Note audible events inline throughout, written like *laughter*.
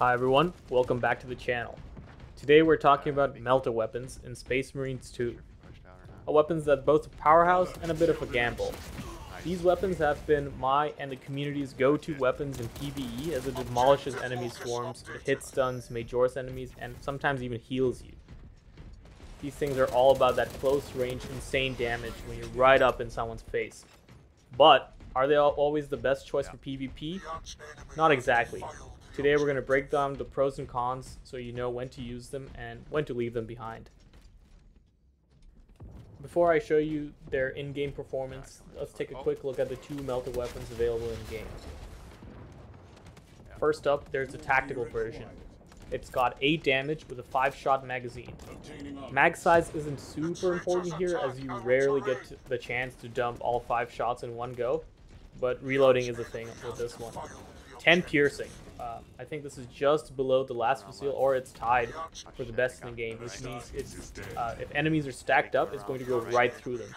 Hi everyone, welcome back to the channel. Today we're talking about Melta weapons in Space Marines 2. A weapons that both a powerhouse and a bit of a gamble. These weapons have been my and the community's go-to weapons in PvE as it demolishes enemy swarms, it hits stuns, majors enemies, and sometimes even heals you. These things are all about that close range, insane damage when you're right up in someone's face. But, are they always the best choice for PvP? Not exactly. Today we're going to break down the pros and cons so you know when to use them and when to leave them behind. Before I show you their in-game performance, let's take a oh. quick look at the two Melta weapons available in-game. First up, there's the tactical version. It's got 8 damage with a 5-shot magazine. Mag size isn't super important here as you rarely get the chance to dump all 5 shots in one go, but reloading is a thing with this one. 10 piercing. Uh, I think this is just below the Las Fusil, or it's tied for the best in the game, which means it's uh, if enemies are stacked up, it's going to go right through them.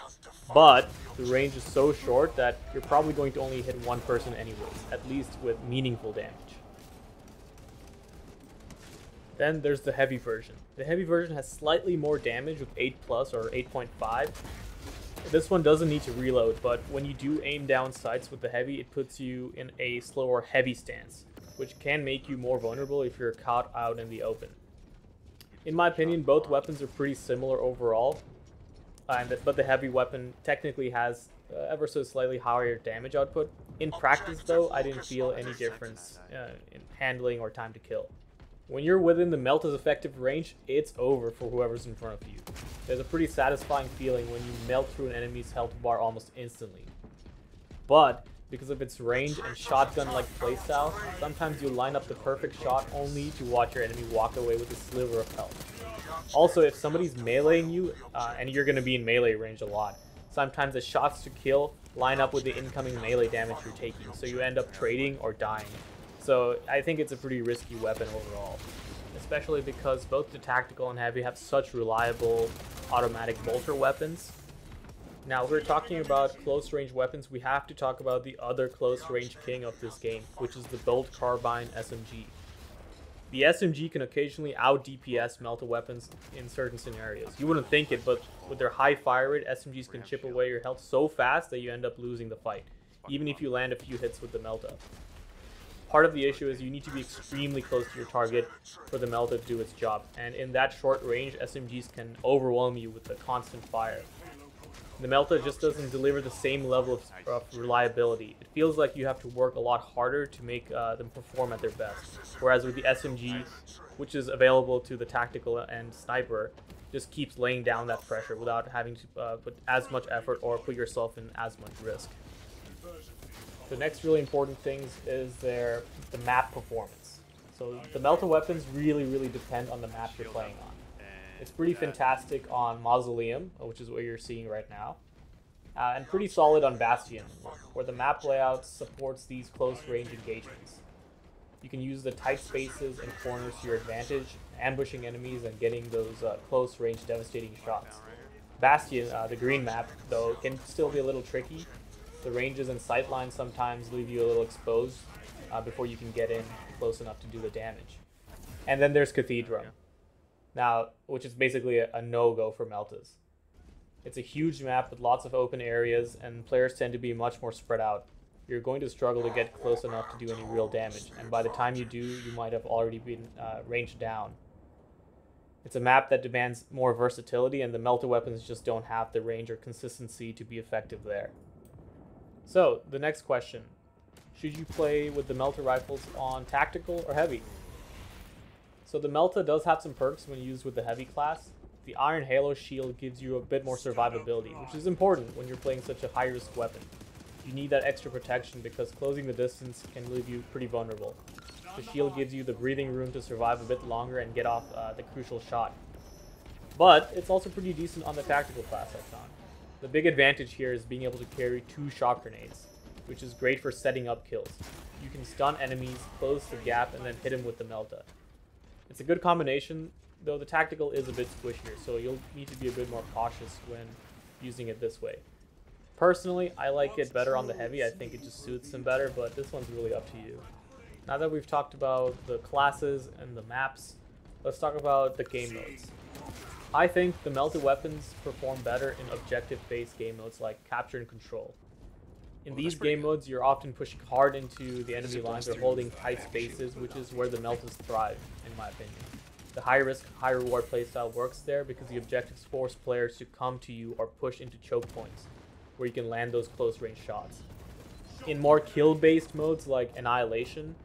But the range is so short that you're probably going to only hit one person anyways, at least with meaningful damage. Then there's the heavy version. The heavy version has slightly more damage with 8 plus or 8.5. This one doesn't need to reload, but when you do aim down sights with the heavy, it puts you in a slower heavy stance which can make you more vulnerable if you're caught out in the open. In my opinion, both weapons are pretty similar overall, and but the heavy weapon technically has uh, ever so slightly higher damage output. In practice, though, I didn't feel any difference uh, in handling or time to kill. When you're within the Melta's effective range, it's over for whoever's in front of you. There's a pretty satisfying feeling when you melt through an enemy's health bar almost instantly. But because of its range and shotgun-like playstyle, sometimes you line up the perfect shot only to watch your enemy walk away with a sliver of health. Also, if somebody's meleeing you, uh, and you're going to be in melee range a lot, sometimes the shots to kill line up with the incoming melee damage you're taking, so you end up trading or dying. So I think it's a pretty risky weapon overall, especially because both the tactical and heavy have such reliable automatic bolter weapons now, we're talking about close-range weapons, we have to talk about the other close-range king of this game, which is the Bolt Carbine SMG. The SMG can occasionally out-DPS Melta weapons in certain scenarios. You wouldn't think it, but with their high fire rate, SMGs can chip away your health so fast that you end up losing the fight, even if you land a few hits with the Melta. Part of the issue is you need to be extremely close to your target for the Melta to do its job, and in that short range, SMGs can overwhelm you with the constant fire the Melta just doesn't deliver the same level of, of, reliability. It feels like you have to work a lot harder to make uh, them perform at their best. Whereas with the SMG, which is available to the tactical and sniper, just keeps laying down that pressure without having to uh, put as much effort or put yourself in as much risk. The next really important things is their the map performance. So the Melta weapons really, really depend on the map you're playing on. It's pretty fantastic on Mausoleum, which is what you're seeing right now. Uh, and pretty solid on Bastion, where the map layout supports these close range engagements. You can use the tight spaces and corners to your advantage, ambushing enemies and getting those uh, close range devastating shots. Bastion, uh, the green map, though, can still be a little tricky. The ranges and sightlines sometimes leave you a little exposed uh, before you can get in close enough to do the damage. And then there's Cathedral now, which is basically a, a no-go for Meltas. It's a huge map with lots of open areas, and players tend to be much more spread out. You're going to struggle to get close enough to do any real damage, and by the time you do, you might have already been uh, ranged down. It's a map that demands more versatility, and the Melta weapons just don't have the range or consistency to be effective there. So, the next question. Should you play with the Melta rifles on tactical or heavy? So the Melta does have some perks when used with the heavy class. The Iron Halo shield gives you a bit more survivability, which is important when you're playing such a high risk weapon. You need that extra protection because closing the distance can leave you pretty vulnerable. The shield gives you the breathing room to survive a bit longer and get off uh, the crucial shot. But it's also pretty decent on the tactical class I found. The big advantage here is being able to carry two shock grenades, which is great for setting up kills. You can stun enemies, close the gap, and then hit them with the Melta. It's a good combination, though the tactical is a bit squishier, so you'll need to be a bit more cautious when using it this way. Personally, I like it better on the heavy. I think it just suits them better, but this one's really up to you. now that we've talked about the classes and the maps, let's talk about the game modes. I think the Melta weapons perform better in objective-based game modes like capture and control. In Oh, these game good. modes, you're often pushing hard into the enemy lines or holding tight spaces, which is where the Meltas thrive, in my opinion. The high risk, high reward playstyle works there because the objectives force players to come to you or push into choke points, where you can land those close range shots. In more kill based modes like Annihilation,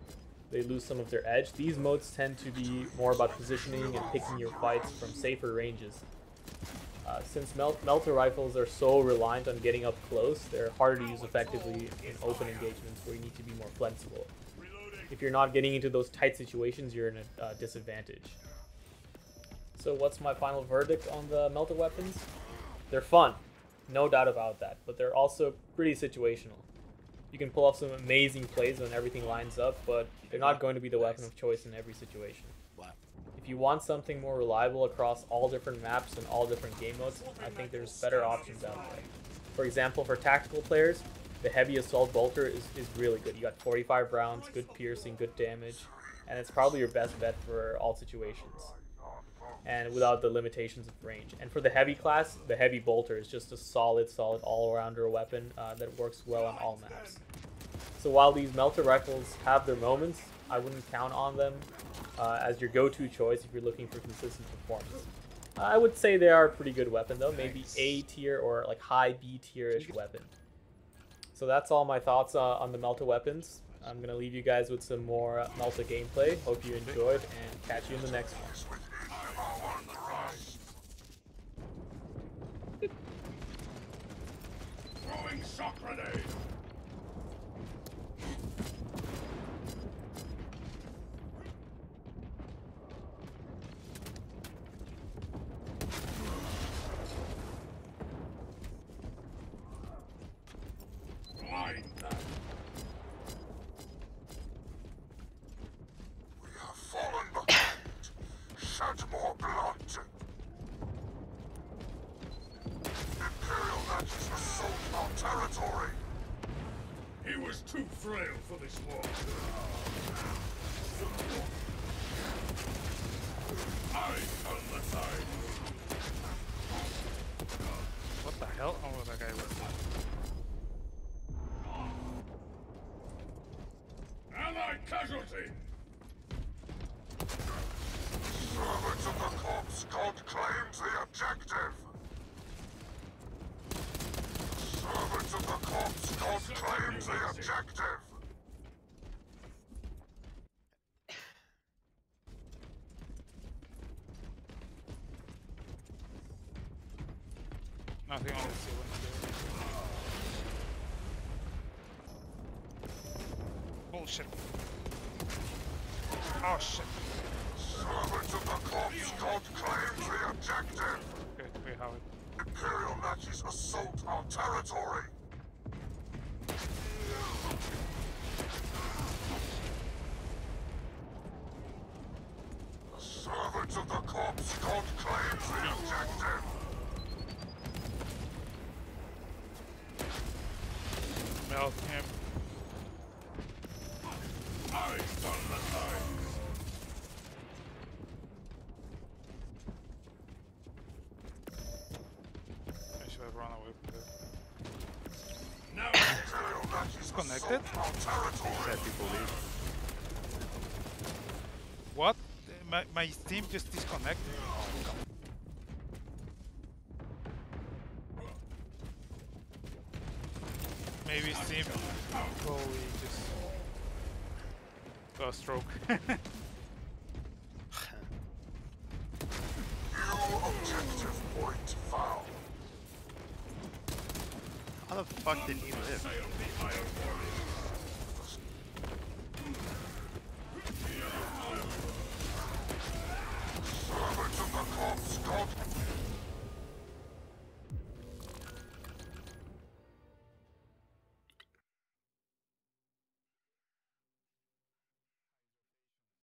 they lose some of their edge. These modes tend to be more about positioning and picking your fights from safer ranges. Uh, since mel- Melta rifles are so reliant on getting up close, they're harder to use effectively in open engagements where you need to be more flexible. If you're not getting into those tight situations, you're in a uh, disadvantage. So what's my final verdict on the Melta weapons? They're fun, no doubt about that, but they're also pretty situational. You can pull off some amazing plays when everything lines up, but they're not going to be the weapon of choice in every situation. If you want something more reliable across all different maps and all different game modes, I think there's better options out there. For example, for tactical players, the heavy assault bolter is, is really good. You got 45 rounds, good piercing, good damage, and it's probably your best bet for all situations. And without the limitations of range. And for the heavy class, the heavy bolter is just a solid, solid all-rounder weapon uh, that works well on all maps. So while these Melta rifles have their moments, I wouldn't count on them uh, as your go-to choice if you're looking for consistent performance. I would say they are a pretty good weapon though, maybe A tier or like high B tier-ish weapon. So that's all my thoughts uh, on the Melta weapons. I'm gonna leave you guys with some more uh, Melta gameplay. Hope you enjoyed, and catch you in the next one. Shock grenade! Too frail for this war. I turn the tide. What the hell? Oh, that guy was. Allied casualty! Servants of the corpse god claims the objective. Servants of the corpse god claims the objective. Nothing on the ceiling. Bullshit. Oh shit. Servants of the corpse god claims the objective. Okay, we have it. Imperial Nazis assault our territory. Servants of the corpse god claims the objective. Melt him. I turn the tide. I should have run away from Imperial Nazis Disconnected? assault our territory. What? My, my Steam just disconnected. Maybe Steam probably just got a stroke. Objective *laughs* point. How the fuck did he live?